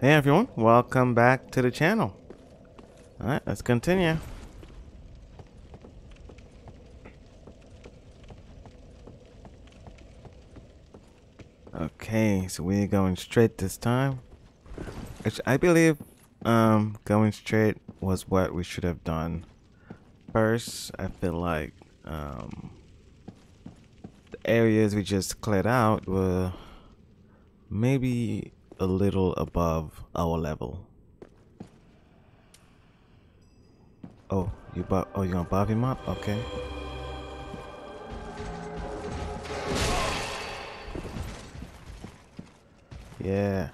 Hey everyone, welcome back to the channel. Alright, let's continue. Okay, so we're going straight this time. Which I believe um going straight was what we should have done. First, I feel like um the areas we just cleared out were maybe a little above our level. Oh, you bu oh you gonna buff him up? Okay. Yeah.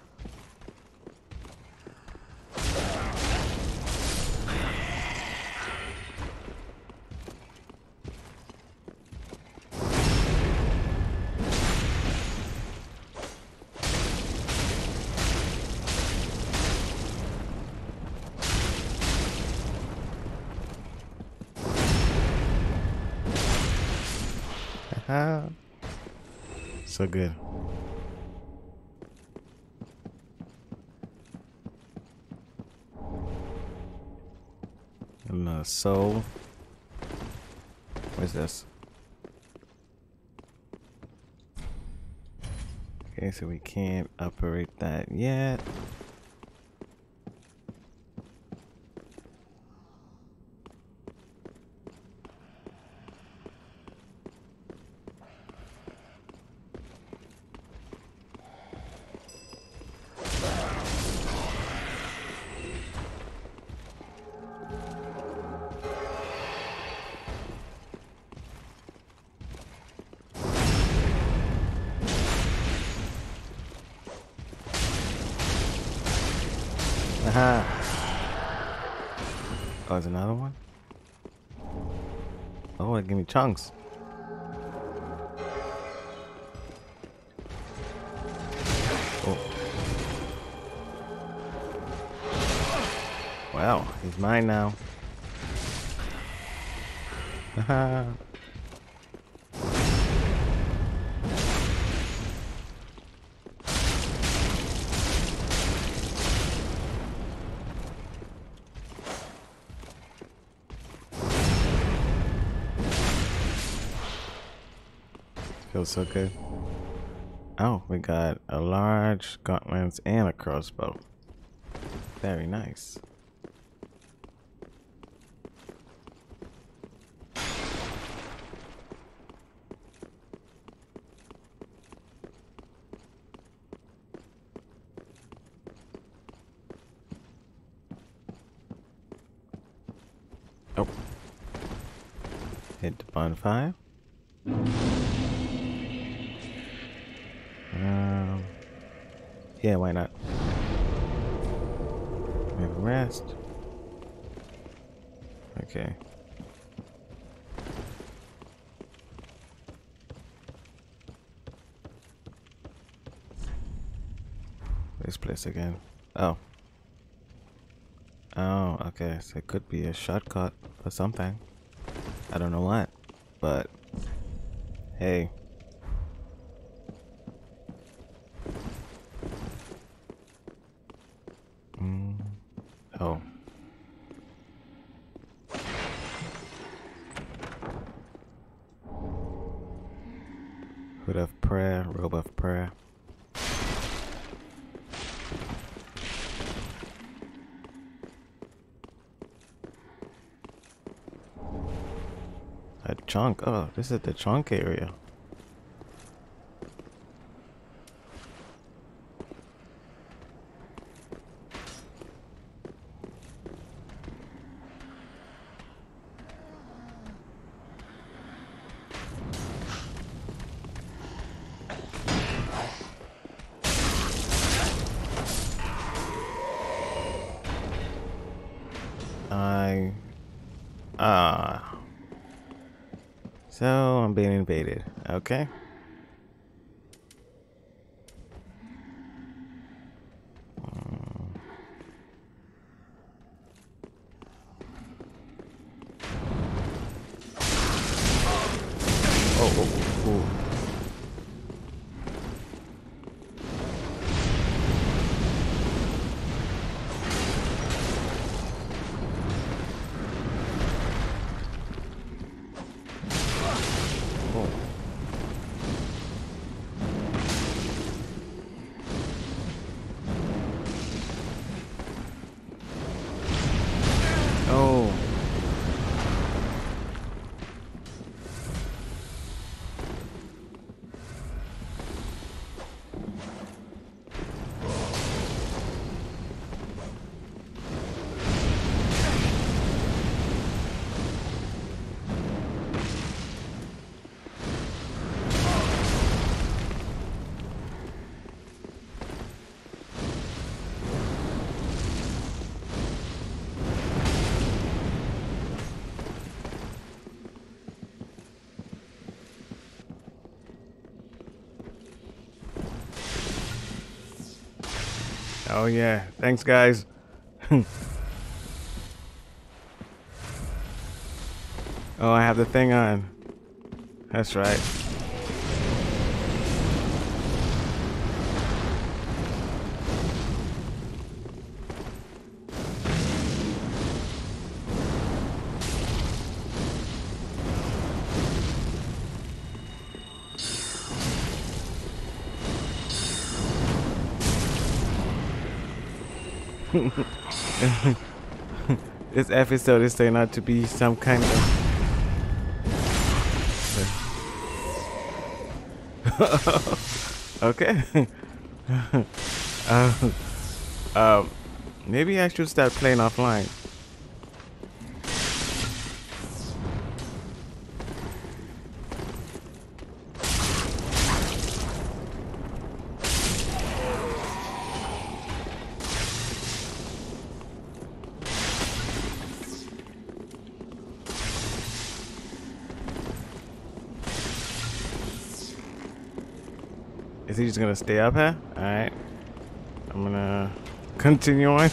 So good. And uh, so, what's this? Okay, so we can't operate that yet. Aha. Oh, there's another one? Oh, it gave me chunks. Oh. Wow, he's mine now. Haha. Feels so good. Oh, we got a large gauntlets and a crossbow. Very nice. Oh. Hit the bonfire. Okay. This place again. Oh. Oh, okay. So it could be a shortcut or something. I don't know what, but hey. Mm. Oh. Hood of prayer, robe of prayer. Oh, this is the trunk area. I ah. So I'm being invaded. Okay. Oh yeah. Thanks guys. oh, I have the thing on. That's right. this episode is turning out to be some kind of. okay. uh, um, maybe I should start playing offline. He just gonna stay up here? Alright. I'm gonna continue on.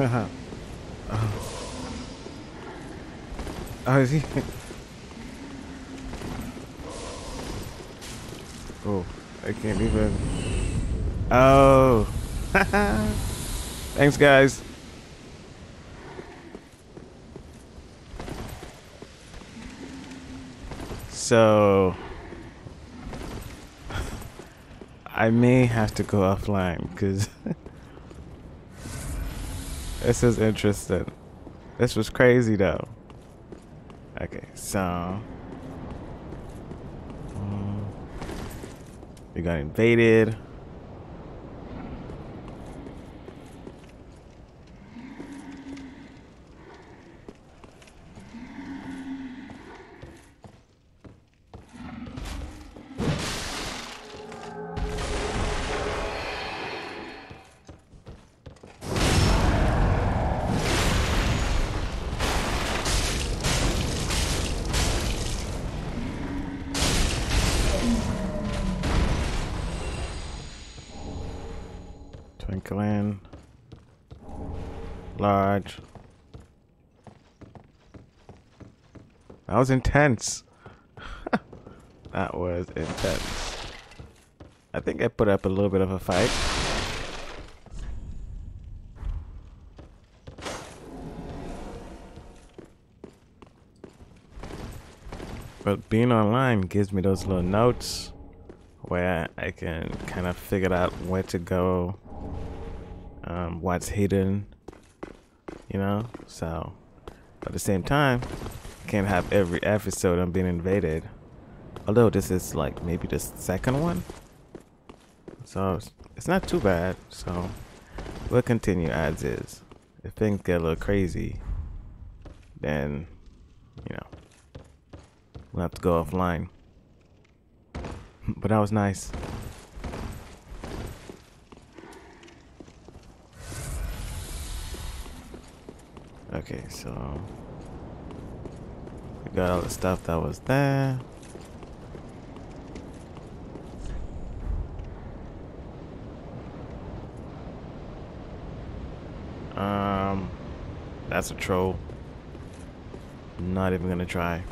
he? Oh, I can't even. Oh. Thanks, guys. So. I may have to go offline because this is interesting. This was crazy though. Okay, so. Um, we got invaded. Was intense. that was intense. I think I put up a little bit of a fight. But being online gives me those little notes where I can kind of figure out where to go um, what's hidden, you know. So, at the same time, can't have every episode I'm being invaded. Although this is like maybe the second one, so it's not too bad. So we'll continue as is. If things get a little crazy, then you know we'll have to go offline. but that was nice. Okay, so got all the stuff that was there. Um, that's a troll. Not even gonna try.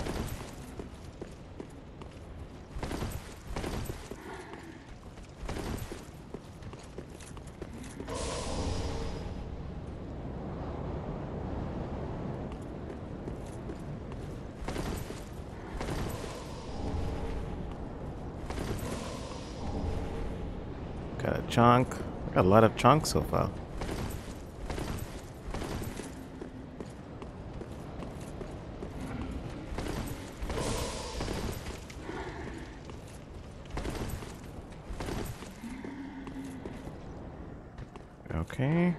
Chunk. I got a lot of chunks so far. Okay.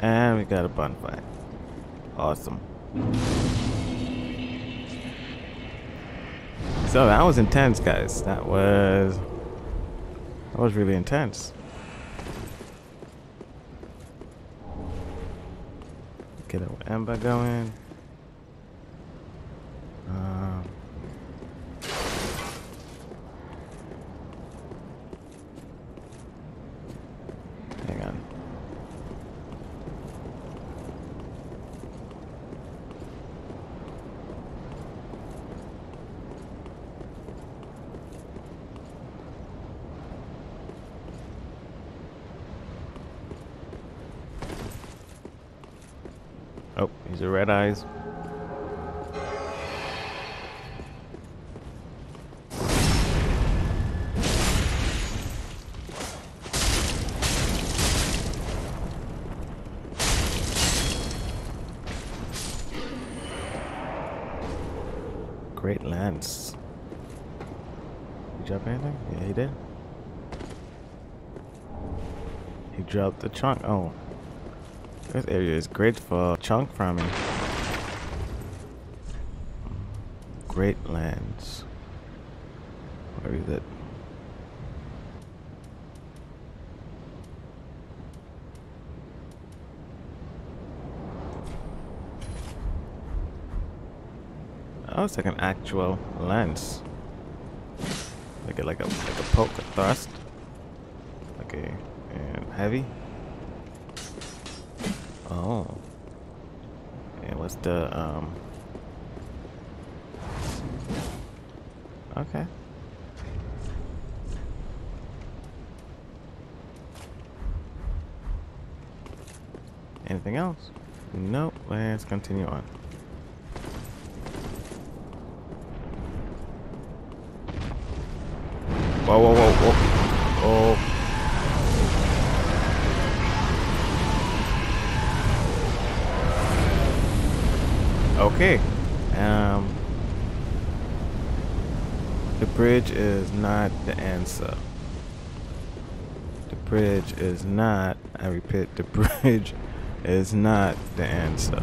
And we got a bonfire. Awesome. So that was intense, guys. That was that was really intense. Get our ember going. Um, hang on. Oh, he's a red eyes. Great lance. He drop anything? Yeah, he did. He dropped the chunk. Oh. This area is great for chunk farming. Great lance. Where is it? Oh, it's like an actual lens. Like a like a like a poke, a thrust. Okay, and heavy. Oh. And what's the um Okay. Anything else? Nope. Let's continue on. Whoa, whoa, whoa, Okay. Um, the bridge is not the answer. The bridge is not, I repeat, the bridge is not the answer.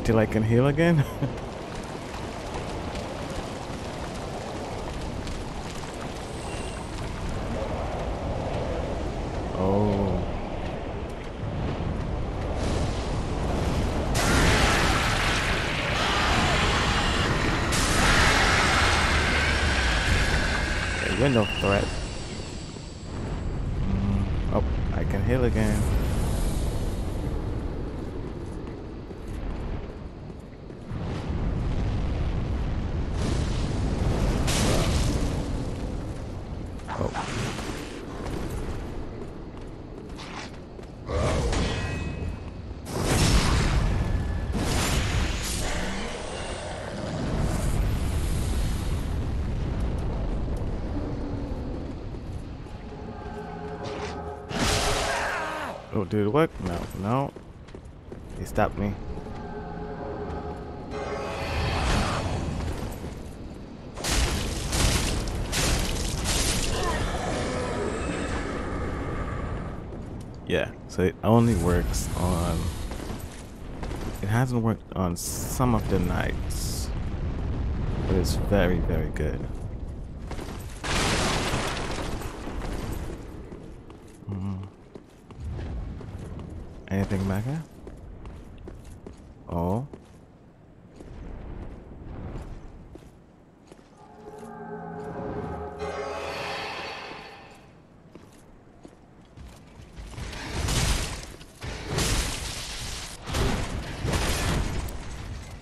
Until I can heal again. oh. You're no threat. Mm, oh, I can heal again. No, no. He stopped me. Yeah, so it only works on. It hasn't worked on some of the knights, but it's very, very good. Anything back here? Oh.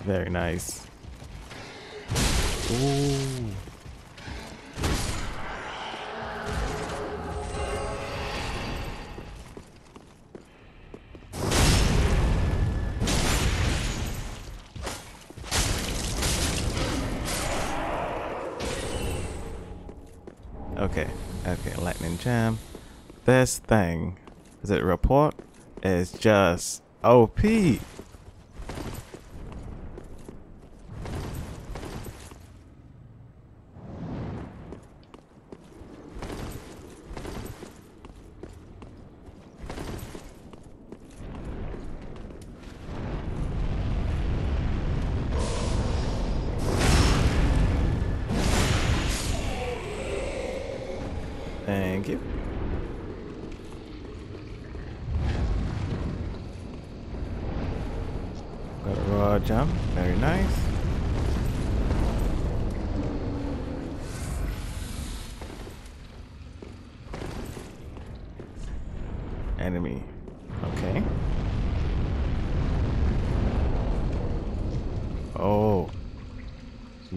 Very nice. Okay, okay, lightning gem. This thing, is it report? Is just OP.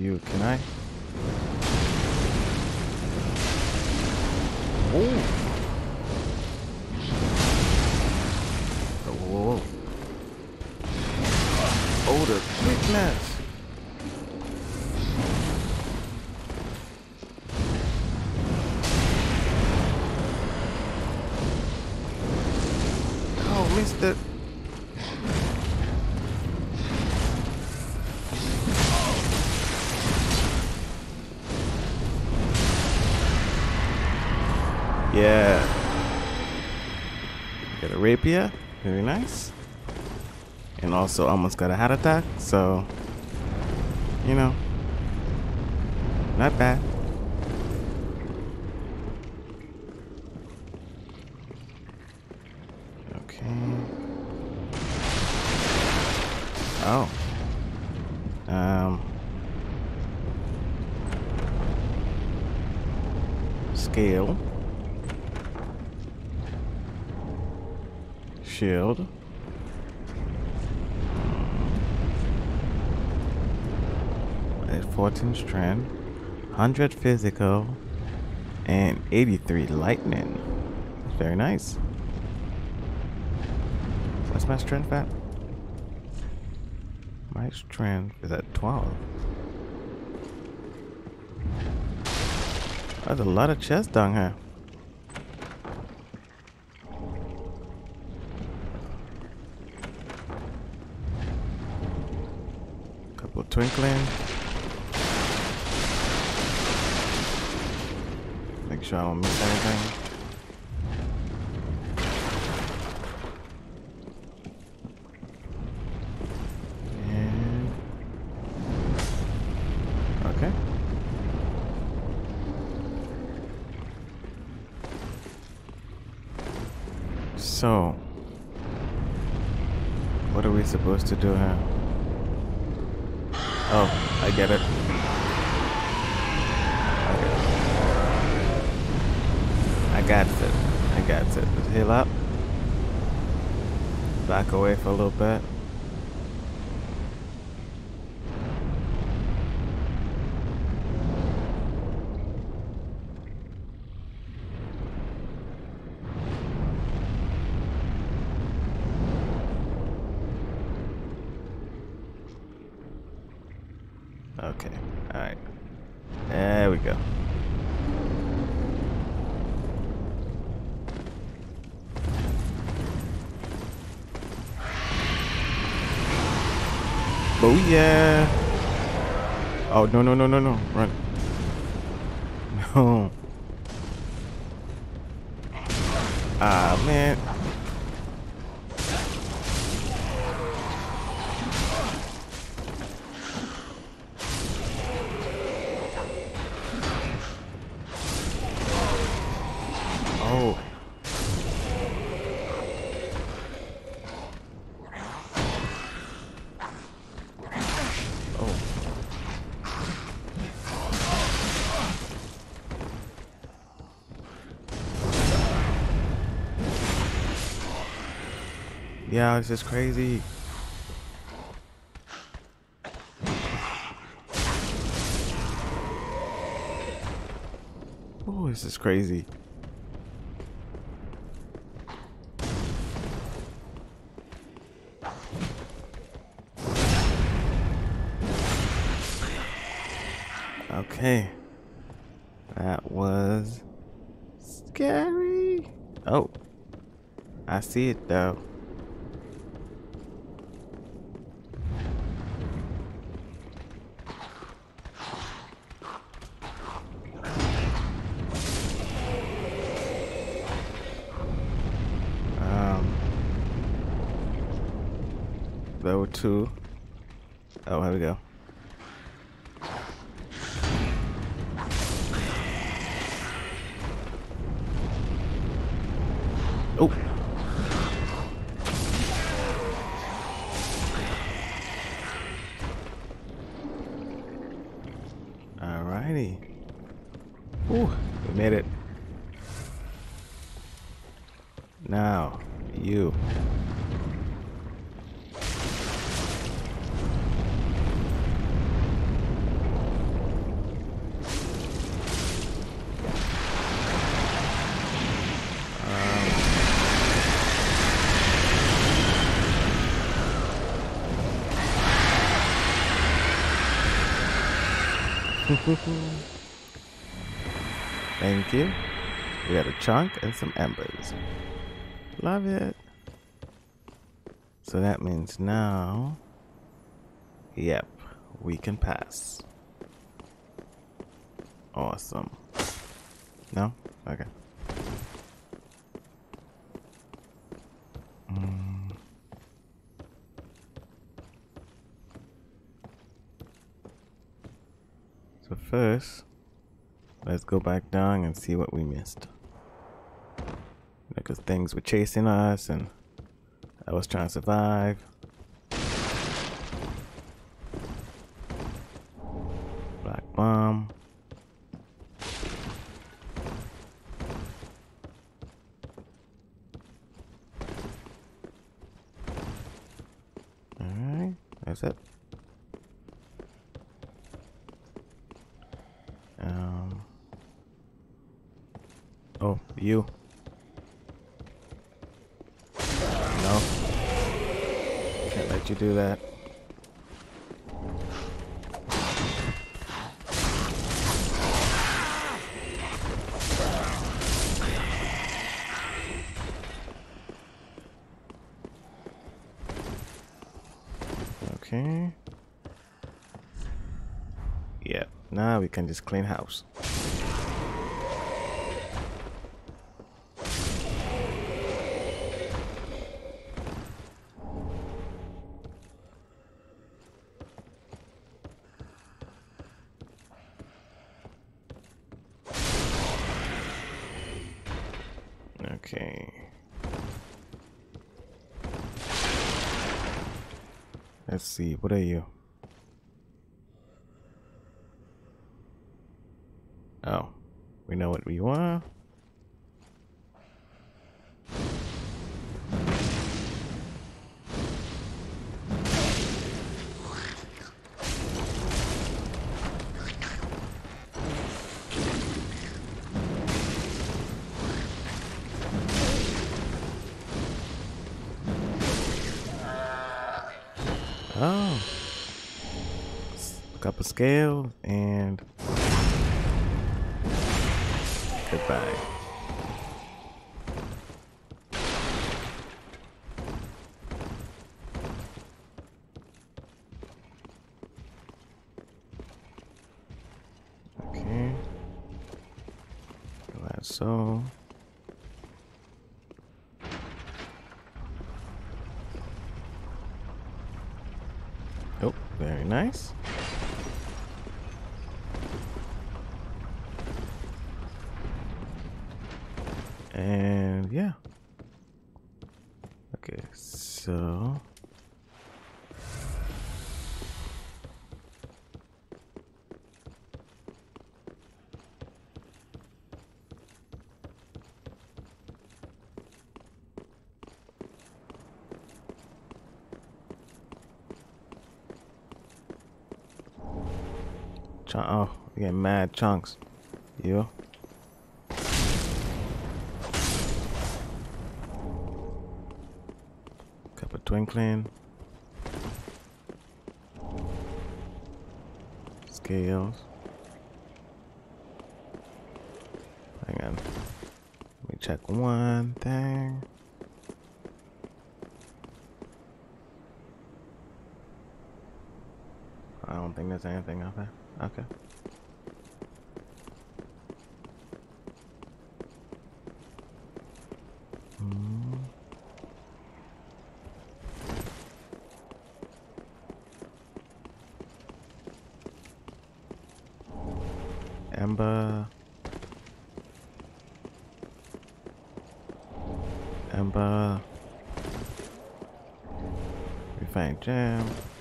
You, can I? Very nice. And also almost got a heart attack. So, you know, not bad. Okay. Oh. Um. Scale. Shield. At 14 strength, 100 physical, and 83 lightning. Very nice. What's my strength at? My strength is at 12. There's a lot of chest down here. Twinkling. Make sure I don't miss anything. So, what are we supposed to do here? Oh, I get it. Okay. I got it. I got it. Let's heal up. Away for a little bit. Okay. Alright. There we go. Oh yeah. Oh no no no no no. Run. No. Yeah, this is crazy. Oh, this is crazy. Okay. That was scary. Oh, I see it though. Level two. Oh, here we go. Thank you. We got a chunk and some embers. Love it. So that means now, yep, we can pass. Awesome. No? Okay. Mm. So first, let's go back down and see what we missed. Because things were chasing us and I was trying to survive. Black bomb. Alright, that's it. Um. Oh, you. No. Can't let you do that. Okay. Yeah, now we can just clean house. Okay. Let's see, what are you? Oh, we know what we want. Scale and goodbye. chunk. Oh, getting mad chunks. You. Cup of twinkling. Scales. Hang on. Let me check one thing. Don't think there's anything up there. Okay. Hmm. Ember. Ember. Refined gem.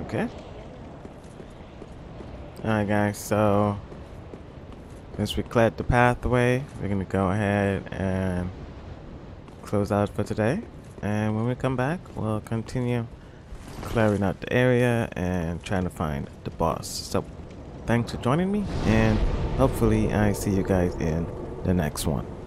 Okay. Alright guys, so since we cleared the pathway, we're gonna go ahead and close out for today. And when we come back, we'll continue clearing out the area and trying to find the boss. So thanks for joining me and hopefully I see you guys in the next one.